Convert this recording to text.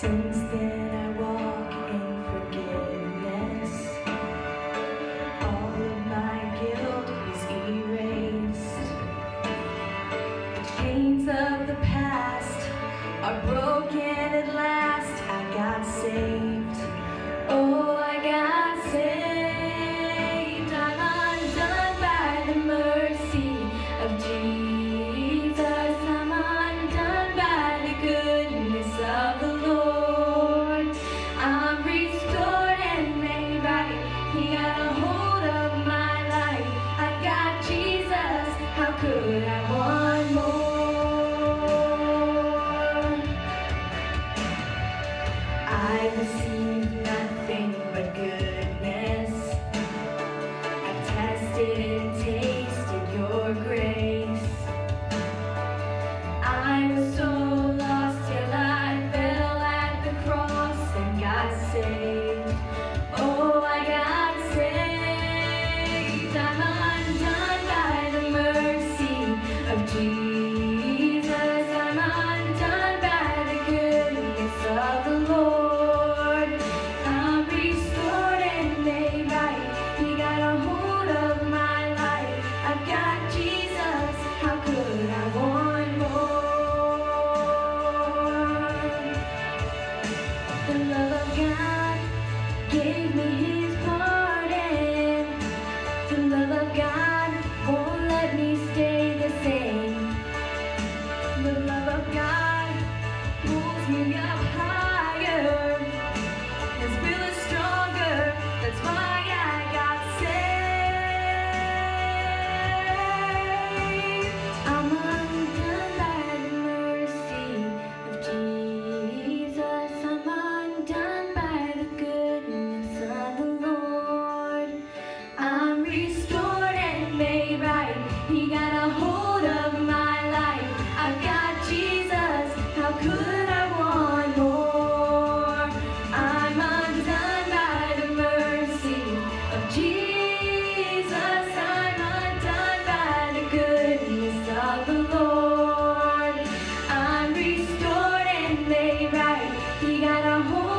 Since then I walk in forgiveness. All of my guilt is erased. The chains of the past are broken at last. I got saved. could I want more? I've seen right. He got a hold.